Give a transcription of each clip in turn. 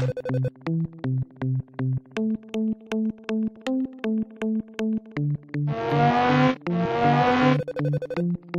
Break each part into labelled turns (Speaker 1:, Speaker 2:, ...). Speaker 1: Thank you.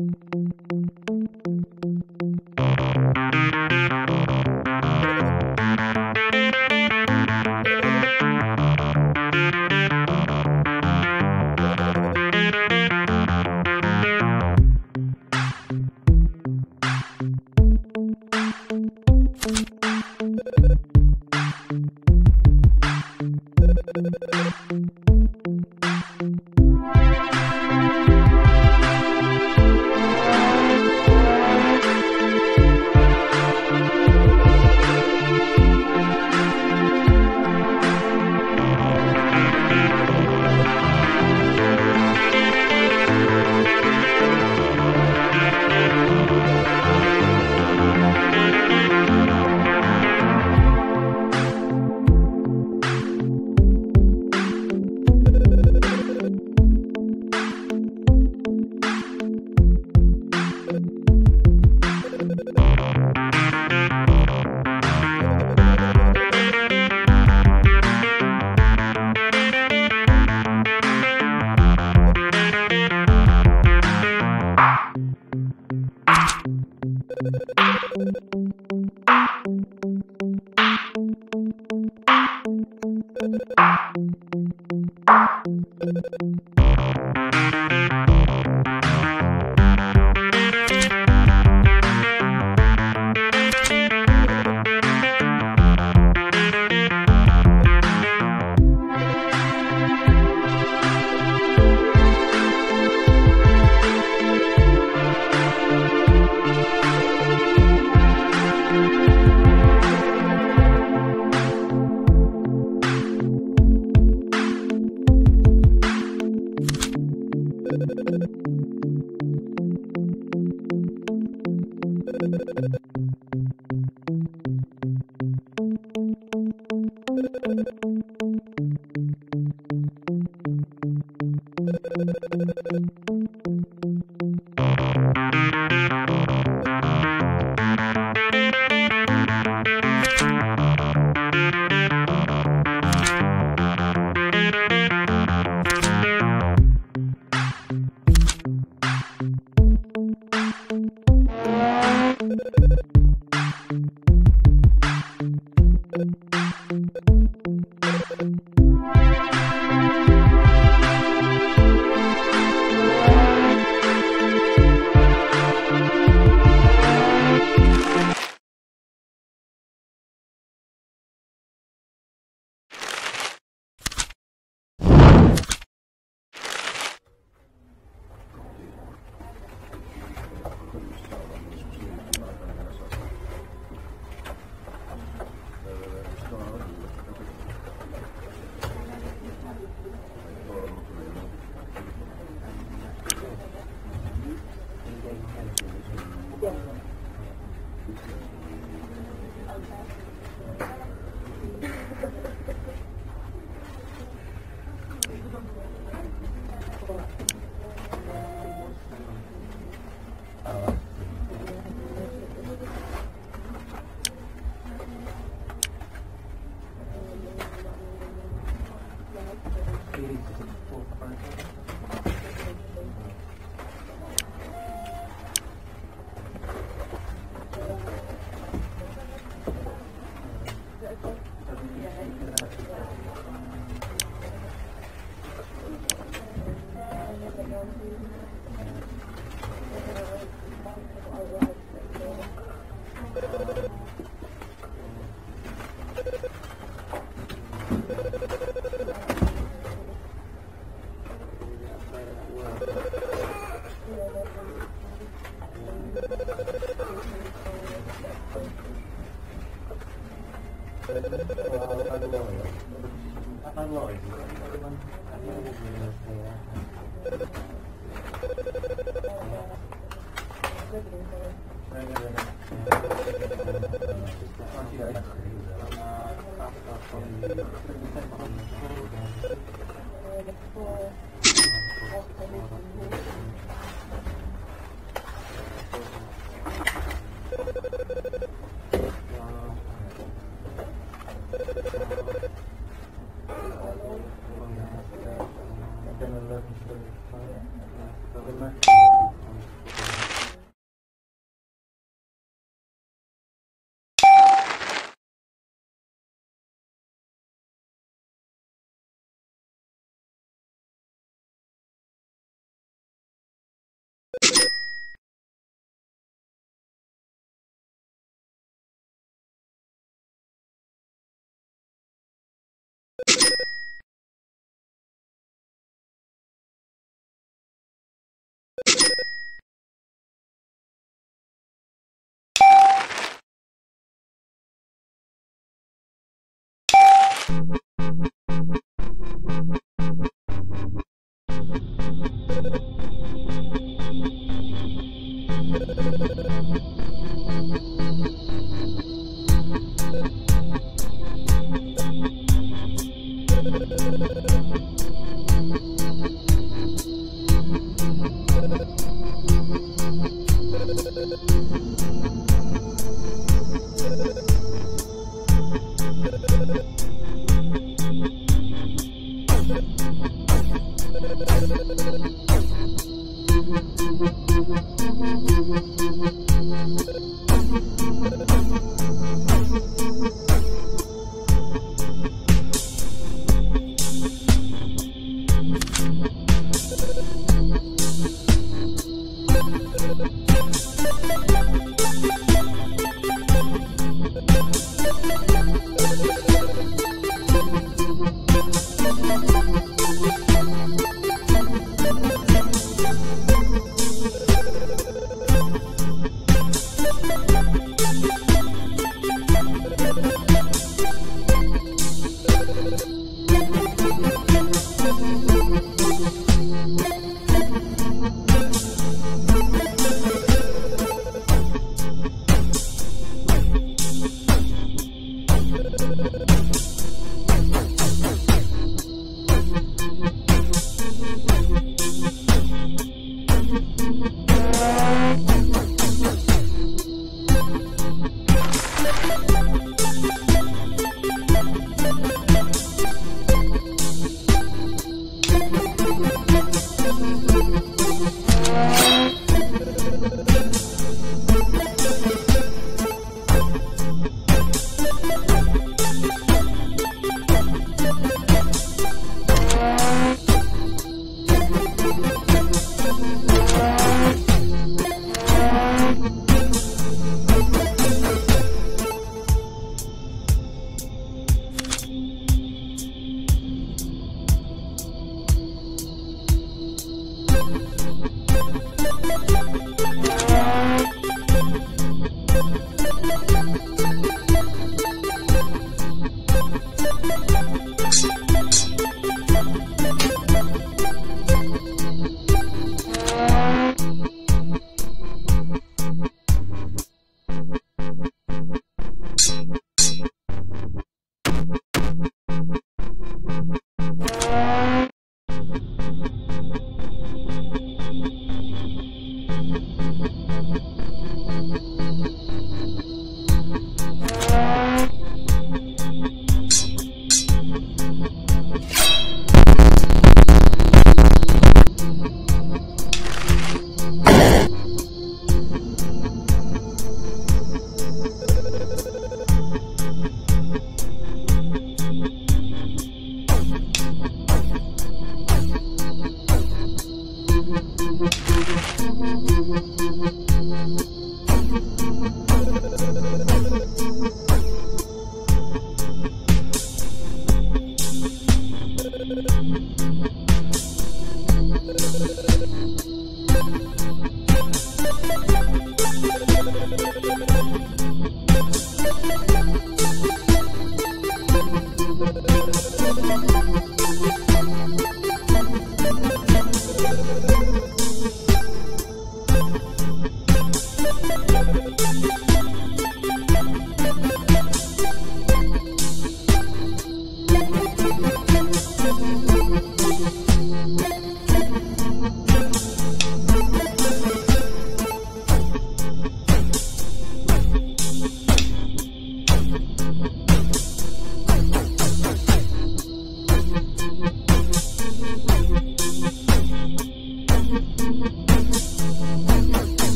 Speaker 2: Thank you.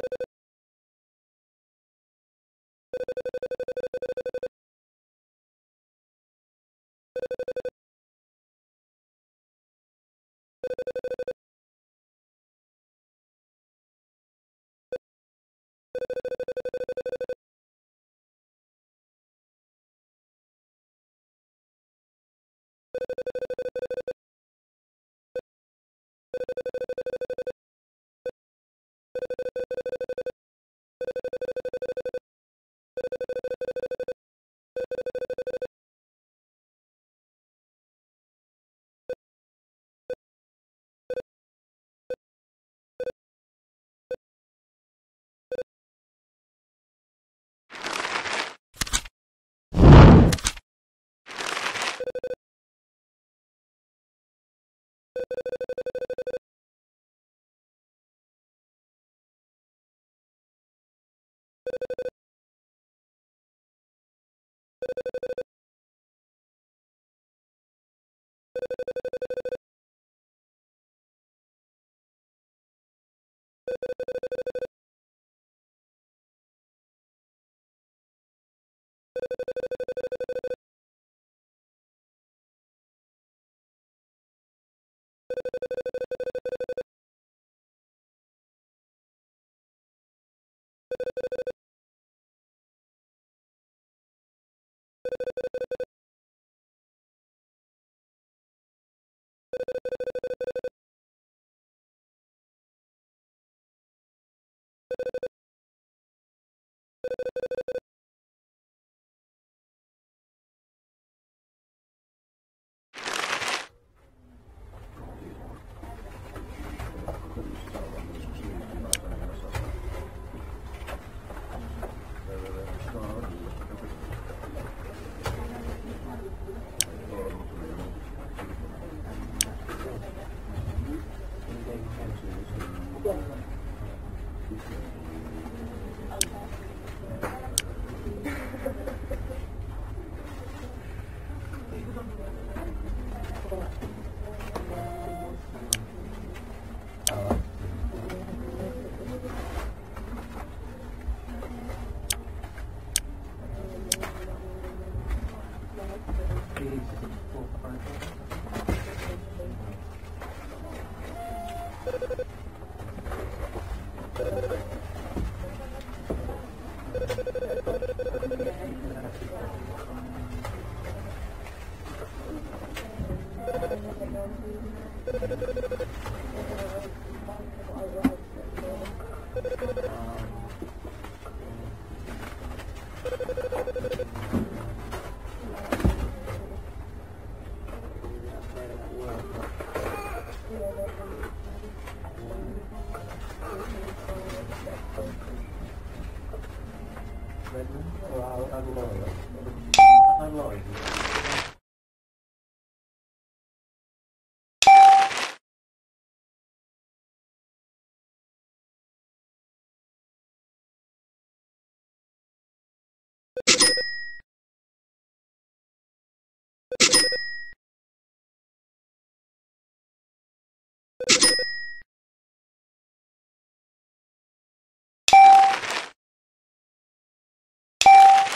Speaker 2: you you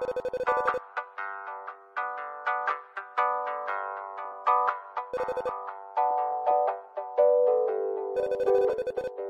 Speaker 2: Thank you.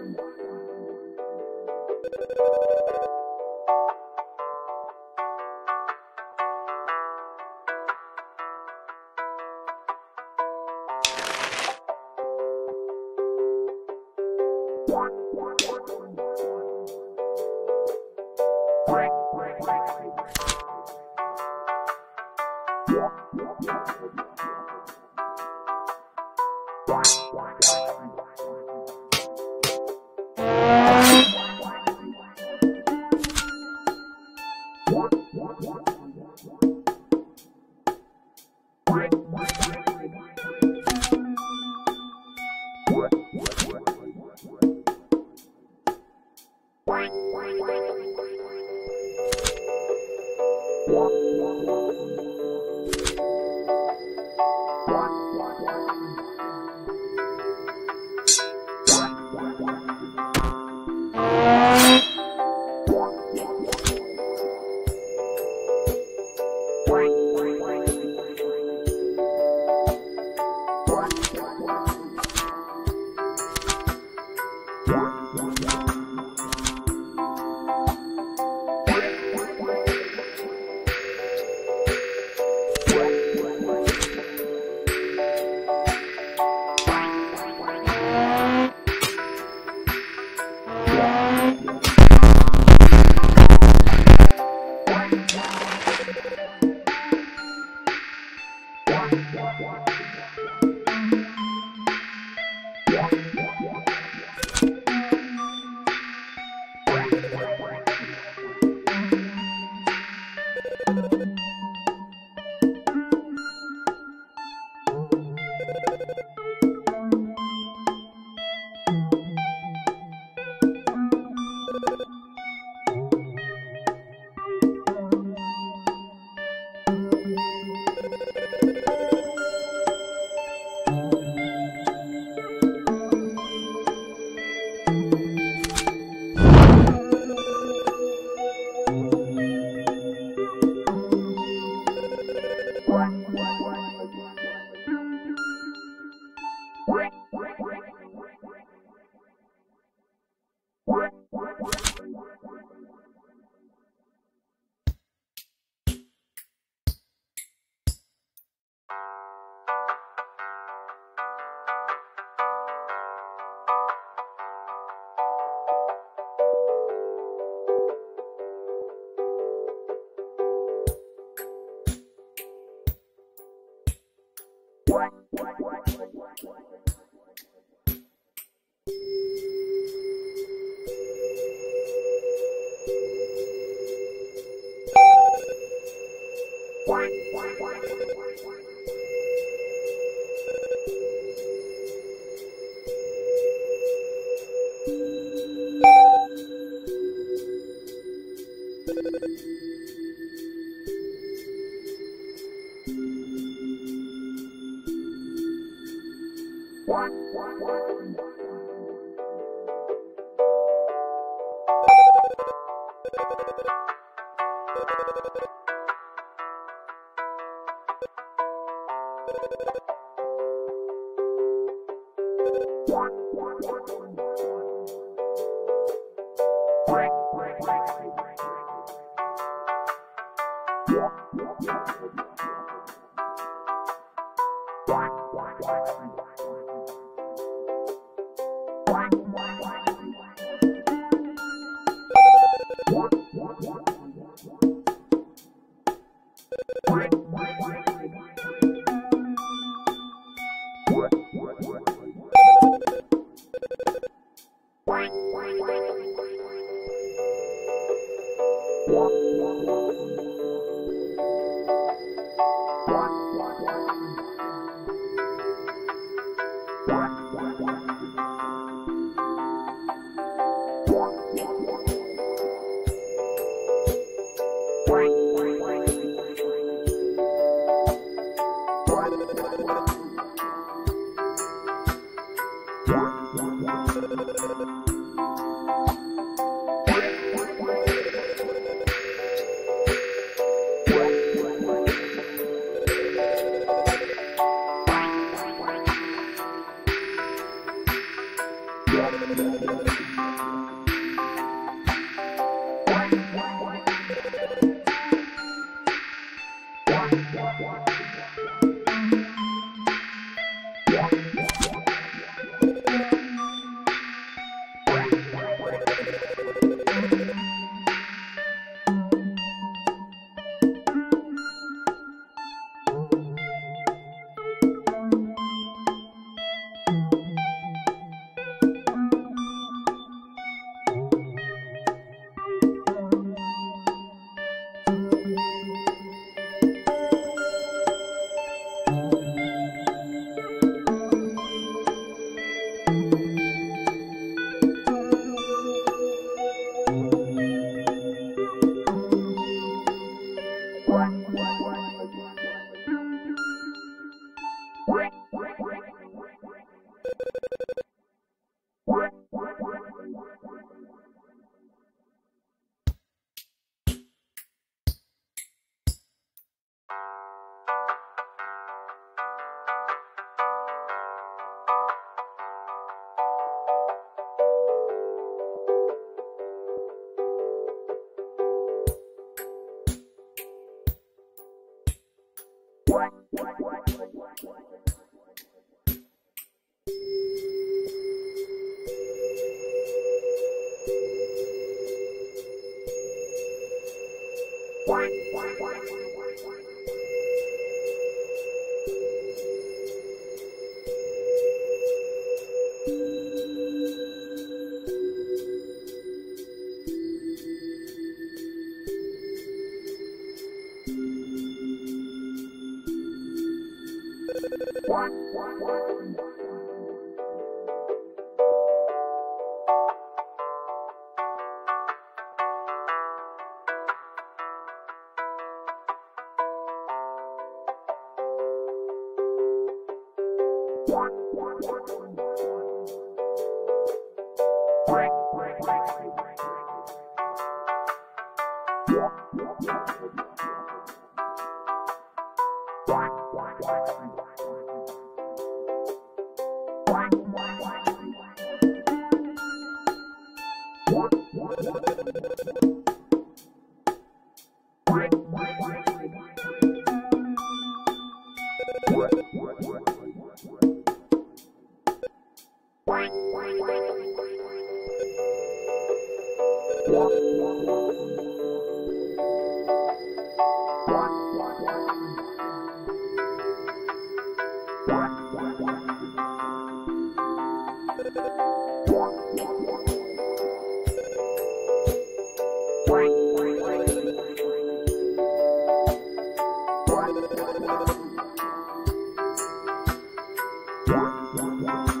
Speaker 2: Thank you.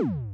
Speaker 1: Boom!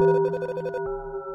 Speaker 3: you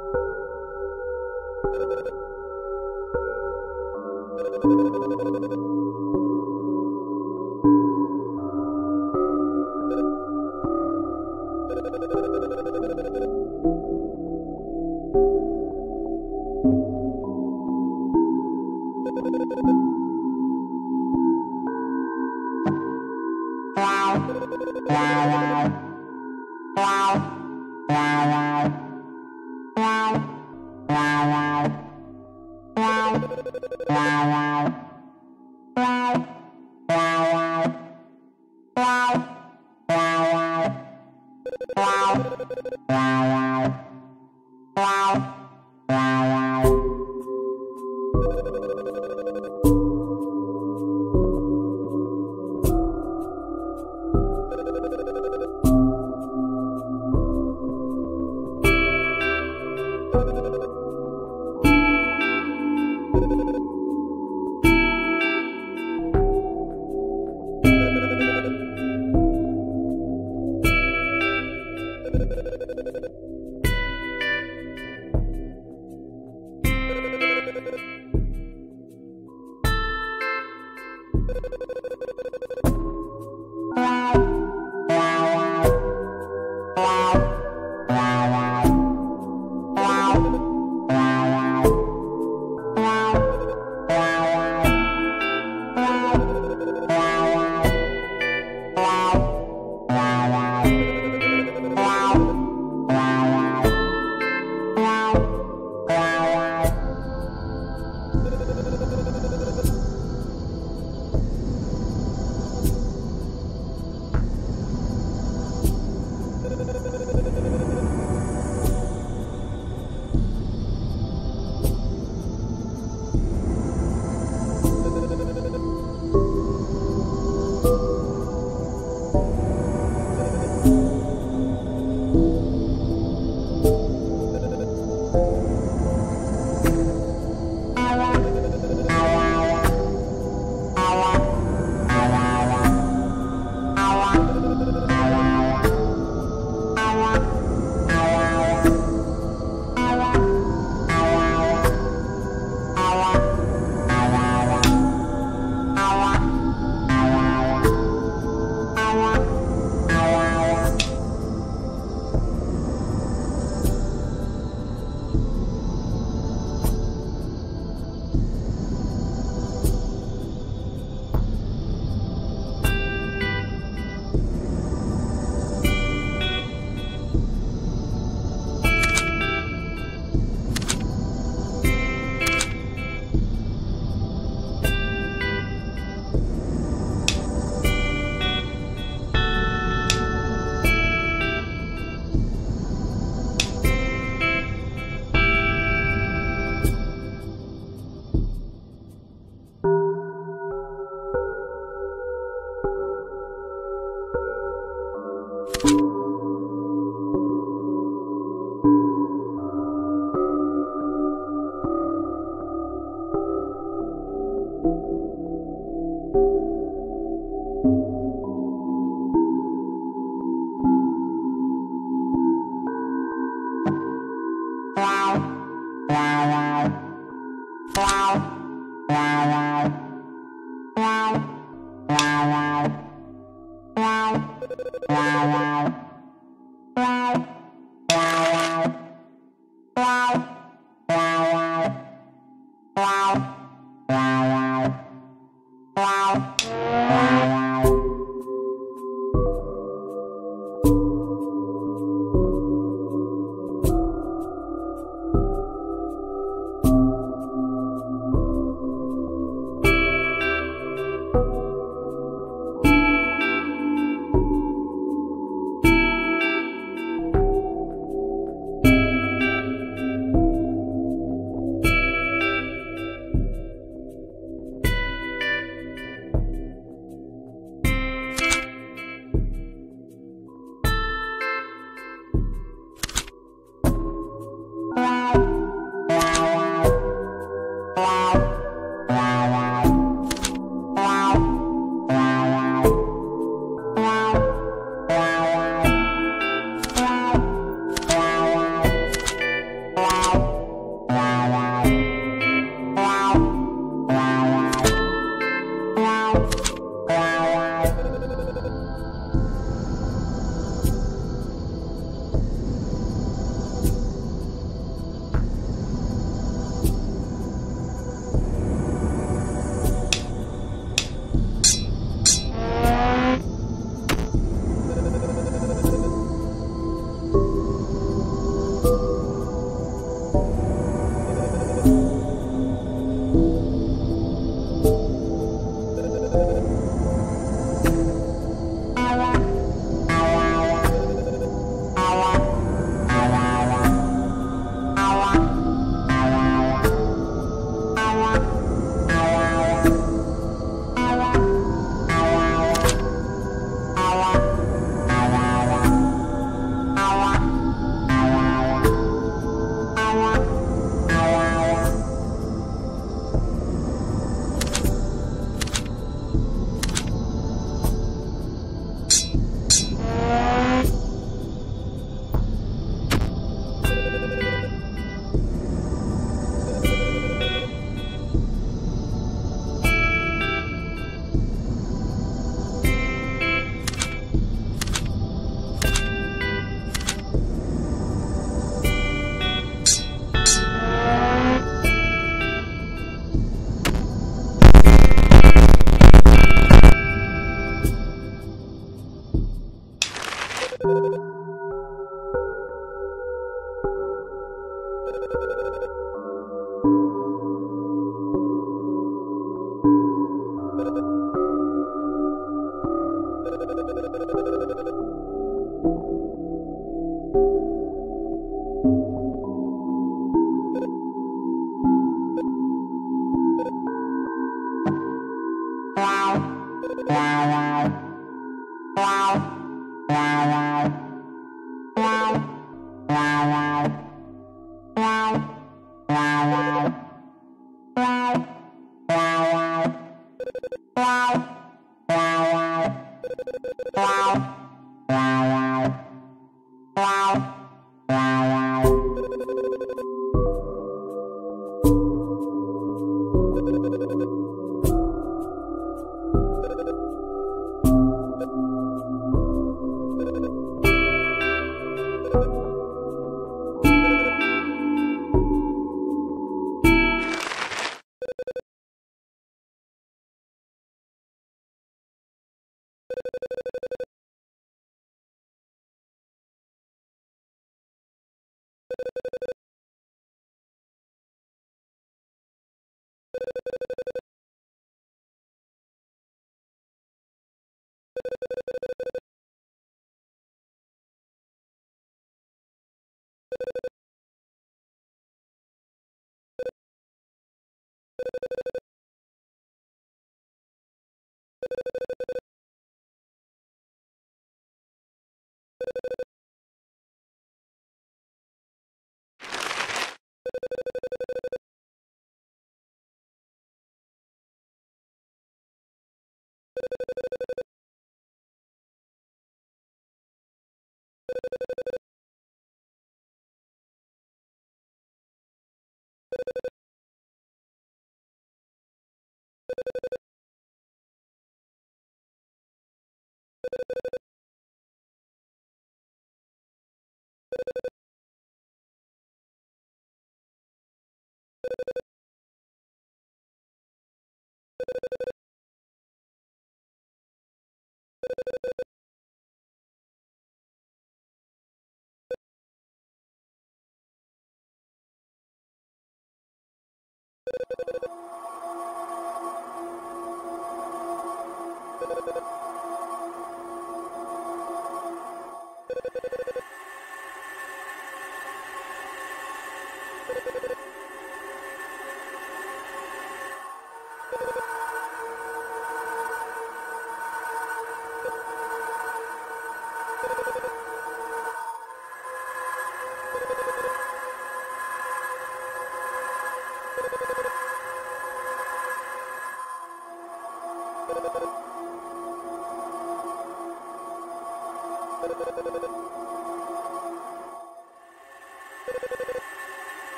Speaker 1: you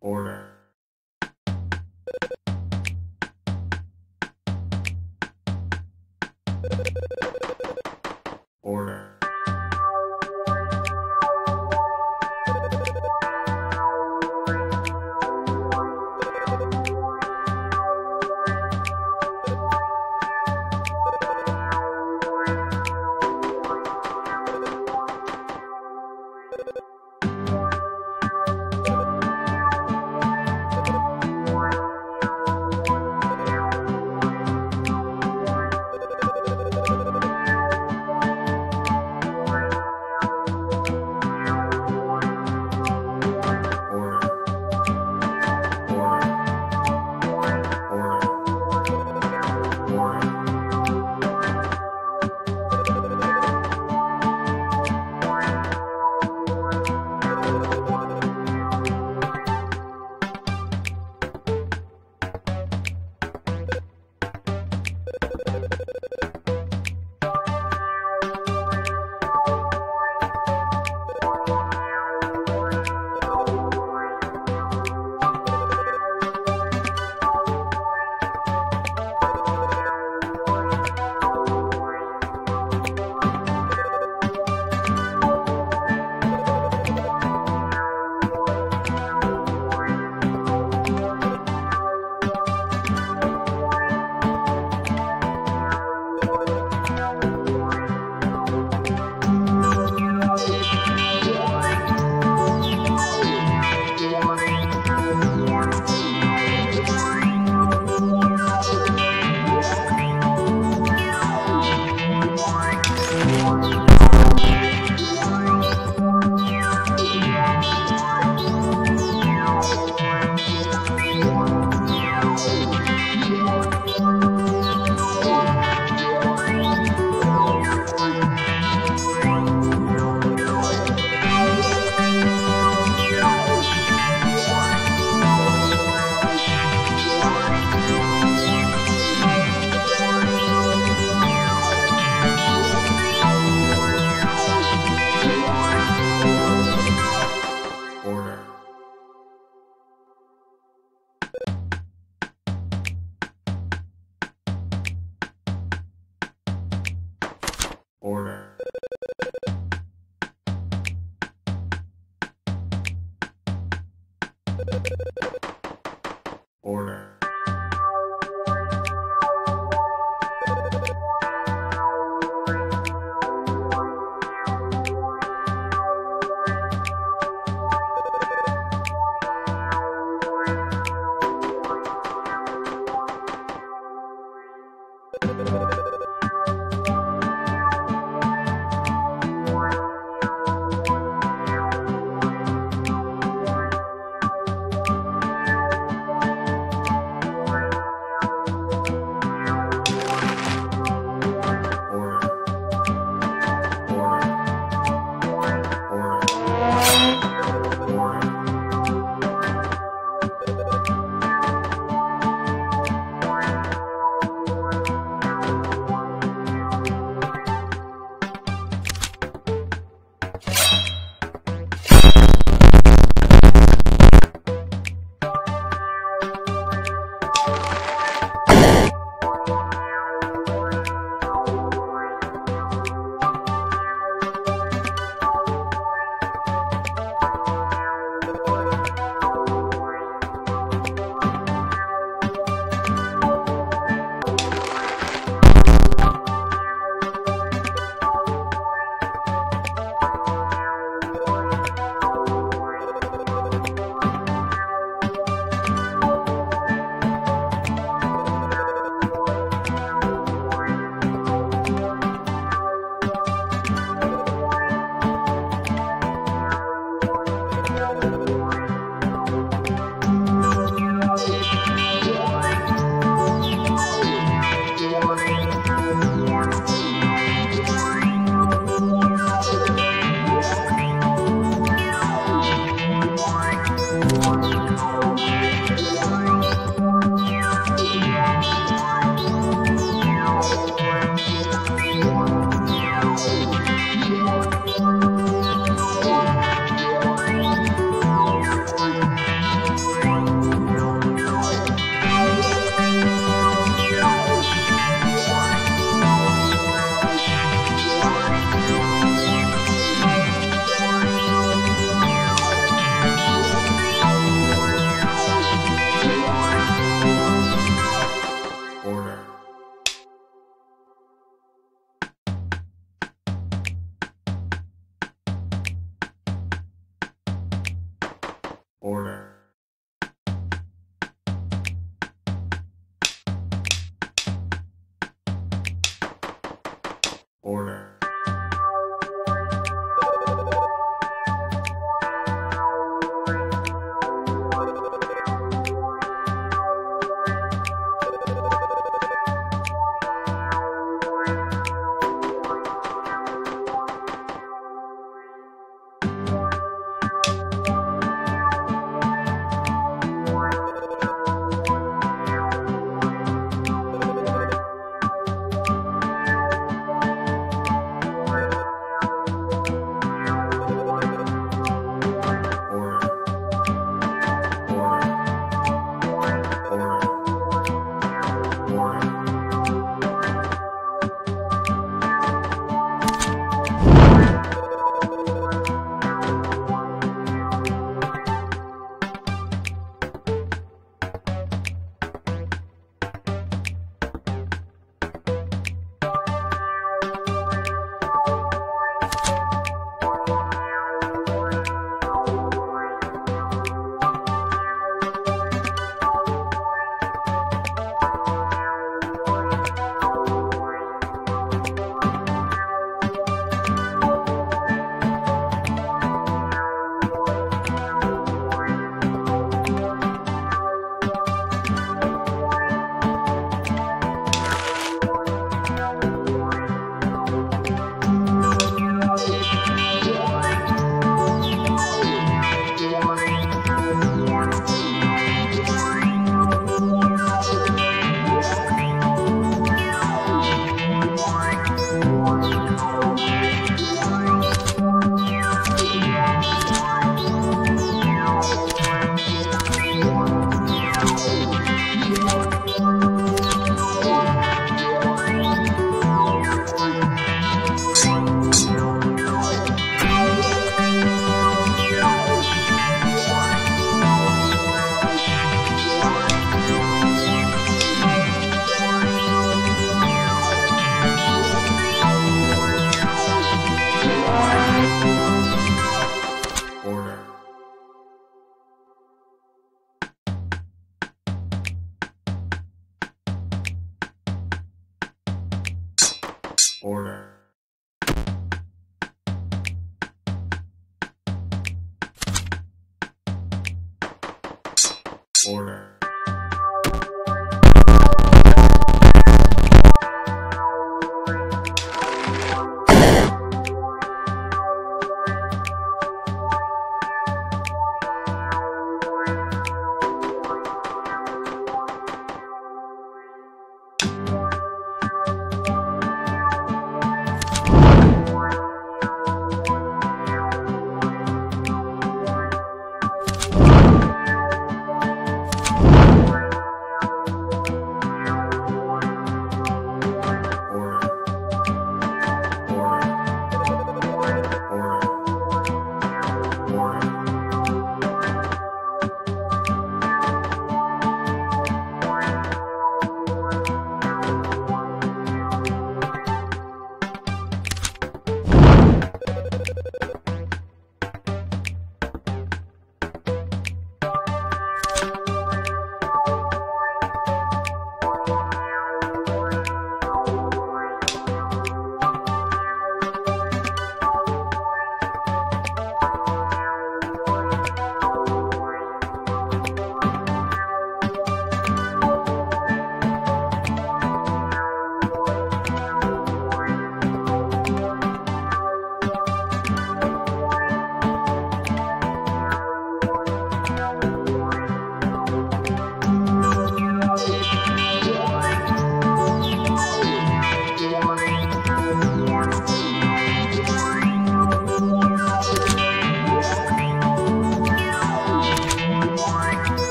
Speaker 2: Order.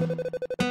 Speaker 2: Thank you.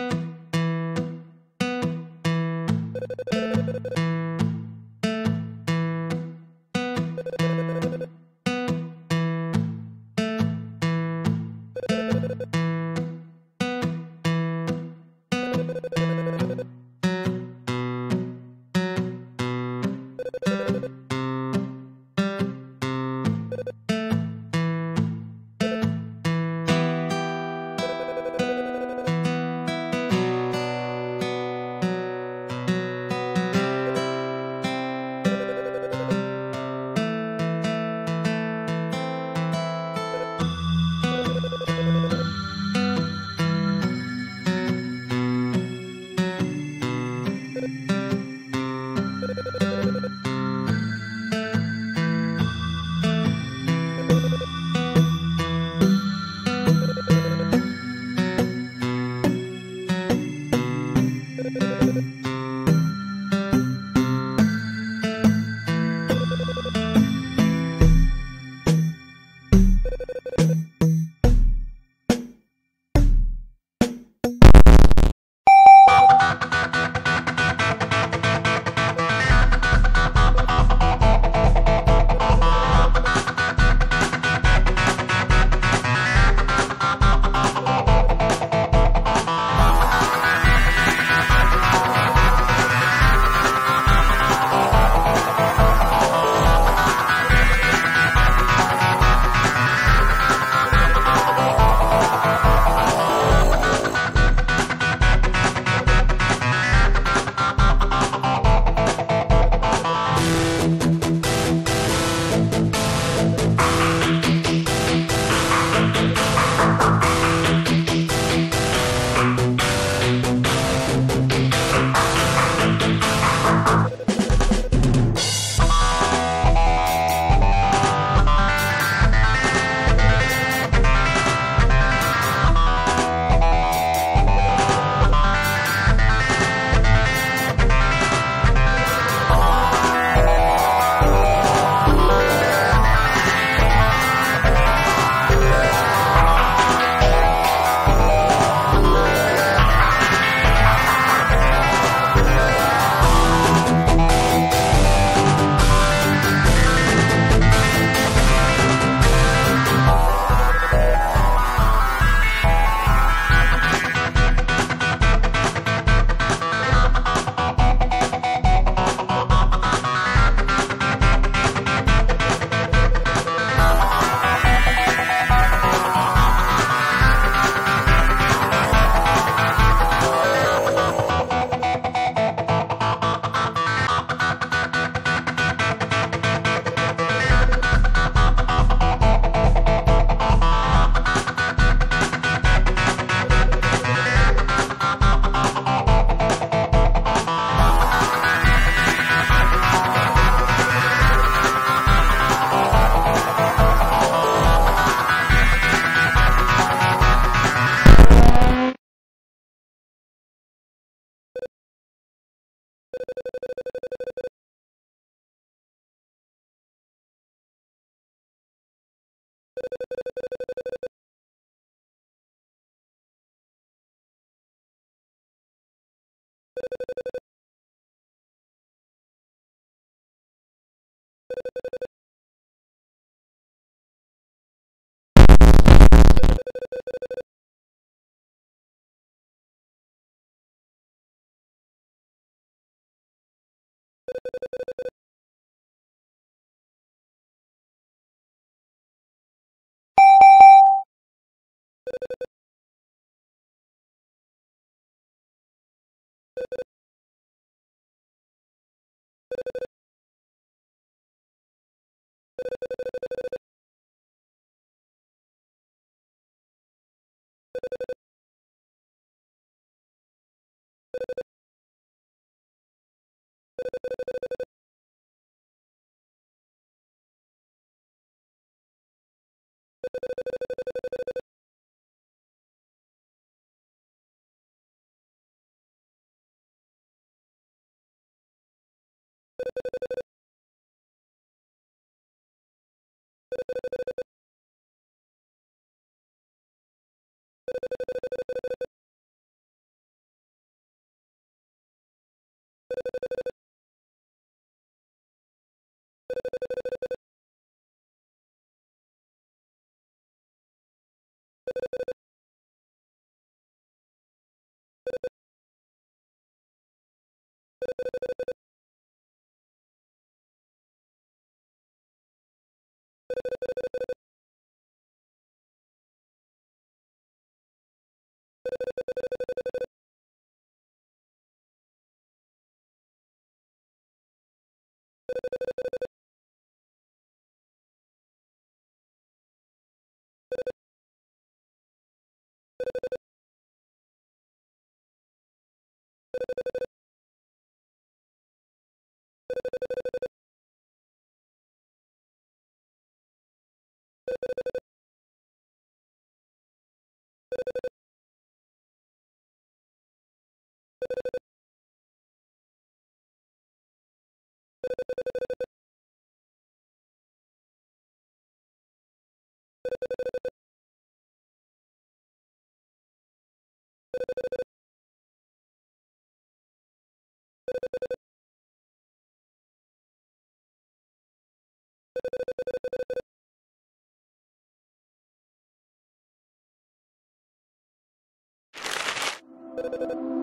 Speaker 2: thank you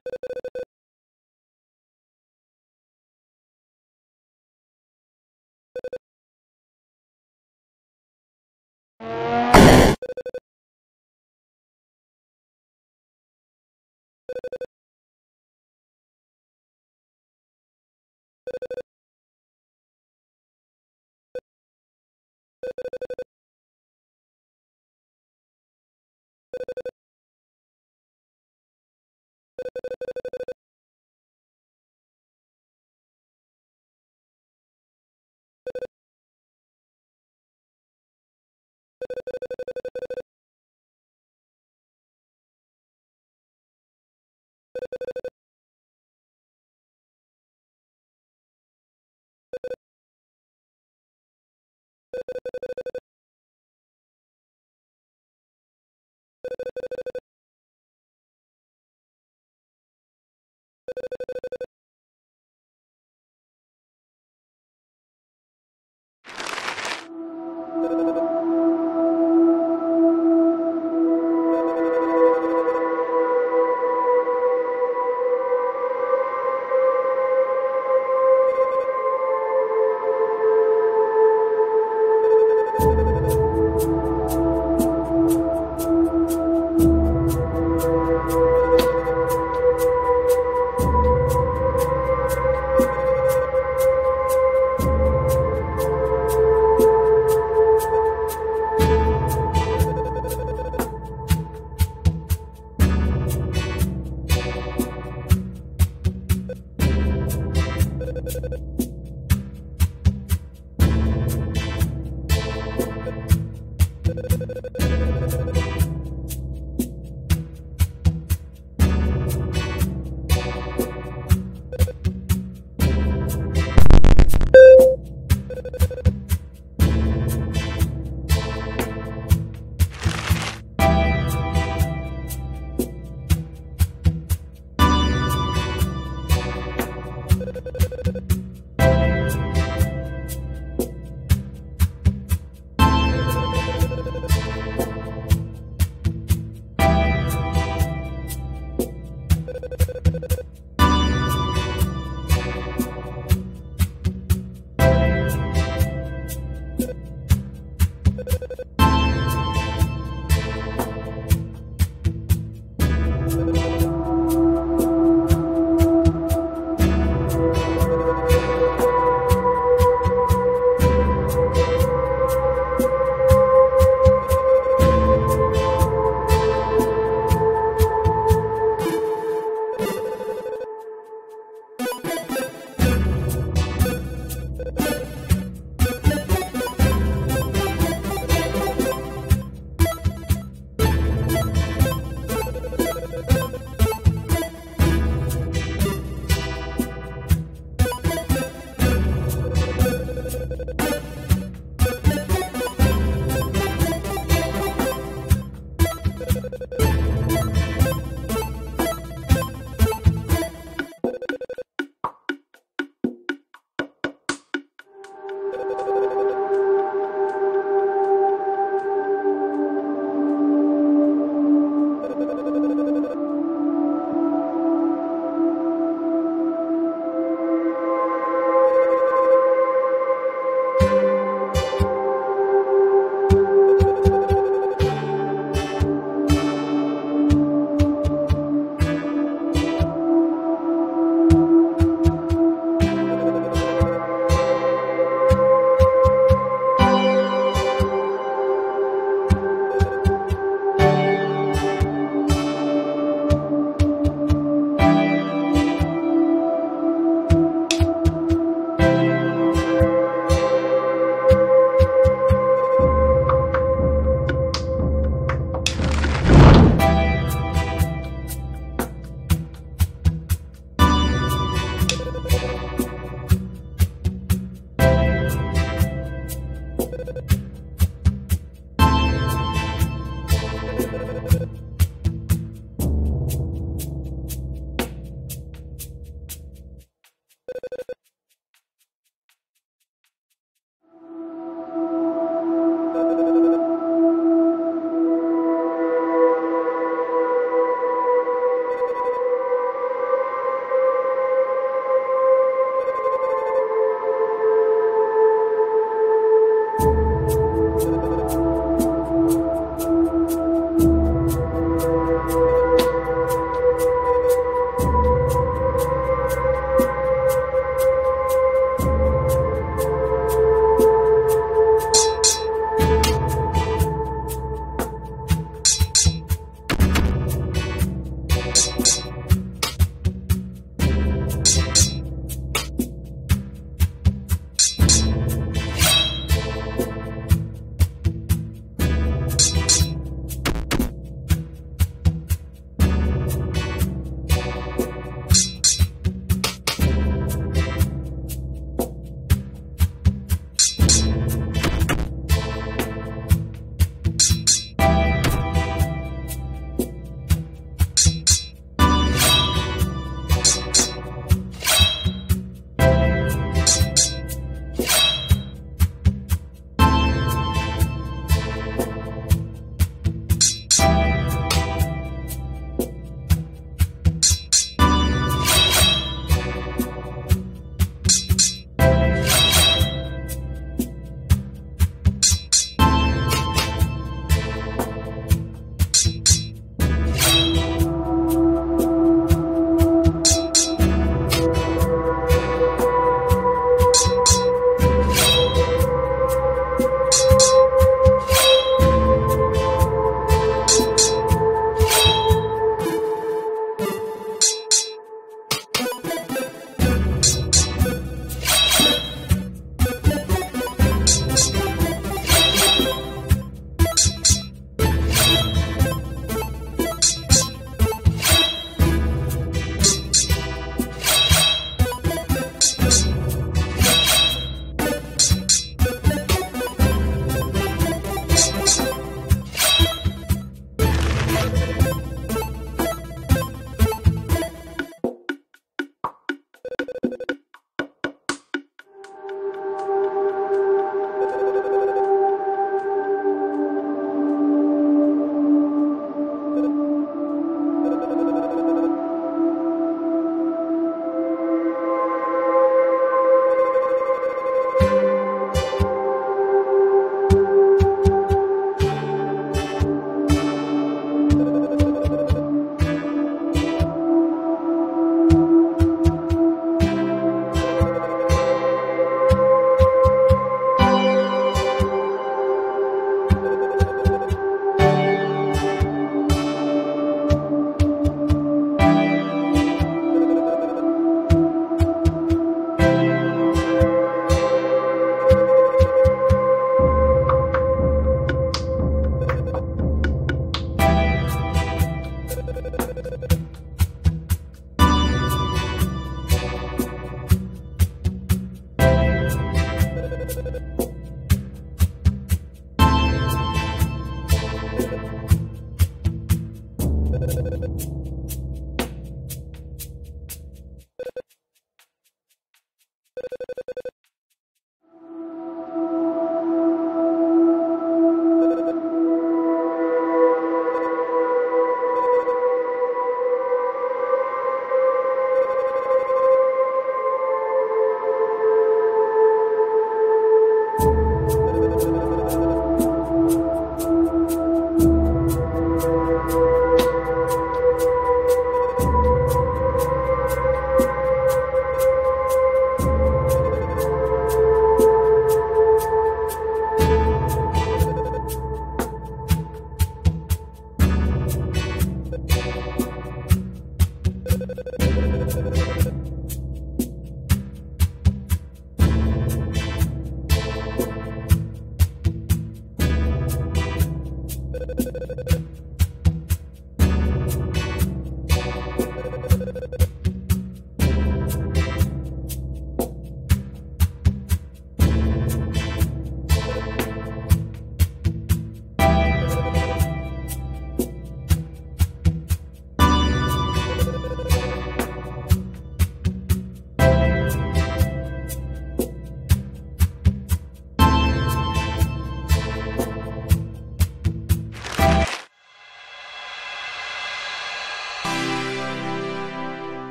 Speaker 2: you you